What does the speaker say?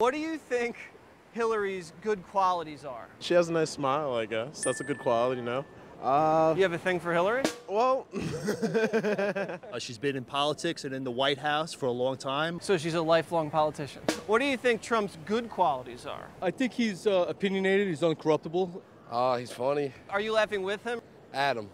What do you think Hillary's good qualities are? She has a nice smile, I guess. That's a good quality, you know? Uh, You have a thing for Hillary? well, Uh, she's been in politics and in the White House for a long time. So she's a lifelong politician. What do you think Trump's good qualities are? I think he's uh, opinionated. He's uncorruptible. Oh, he's funny. Are you laughing with him? Adam.